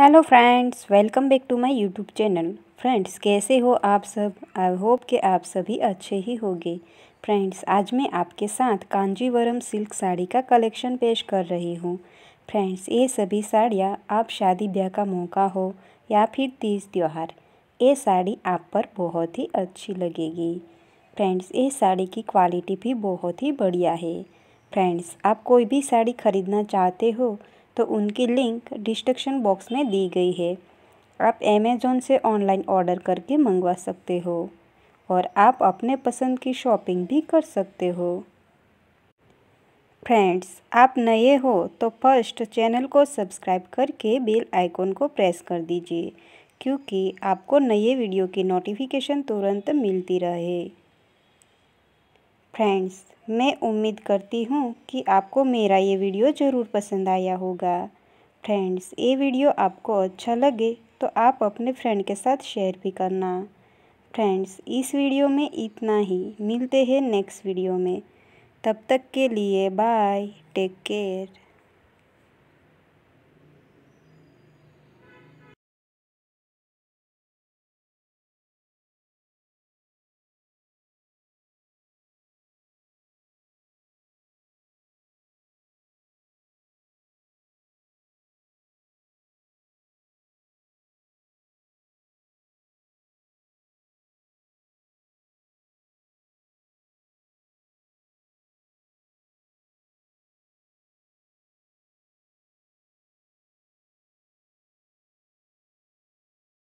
Hello friends, welcome back to my YouTube channel. Friends, कैसे हो आप सब? आई होप कि आप सभी अच्छे ही होंगे। फ्रेंड्स, आज मैं आपके साथ कांजीवरम सिल्क साड़ी का कलेक्शन पेश कर रही हूँ। फ्रेंड्स, ये सभी साड़ियाँ आप शादी ब्याह का मौका हो या फिर तीज त्यौहार, ये साड़ी आप पर बहुत ही अच्छी लगेगी। फ्रेंड्स, ये साड़ी की क्वालिटी भी बहुत ही बढ़िया है। फ्रेंड्स, आप कोई भी साड़ी ख़रीदना चाहते हो तो उनकी लिंक डिस्क्रिप्शन बॉक्स में दी गई है। आप अमेज़ोन से ऑनलाइन ऑर्डर करके मंगवा सकते हो और आप अपने पसंद की शॉपिंग भी कर सकते हो। फ्रेंड्स, आप नए हो तो फ़र्स्ट चैनल को सब्सक्राइब करके बेल आइकॉन को प्रेस कर दीजिए, क्योंकि आपको नए वीडियो की नोटिफिकेशन तुरंत मिलती रहे। फ्रेंड्स मैं उम्मीद करती हूँ कि आपको मेरा ये वीडियो ज़रूर पसंद आया होगा। फ्रेंड्स ये वीडियो आपको अच्छा लगे तो आप अपने फ्रेंड के साथ शेयर भी करना। फ्रेंड्स इस वीडियो में इतना ही। मिलते हैं नेक्स्ट वीडियो में। तब तक के लिए बाय टेक केयर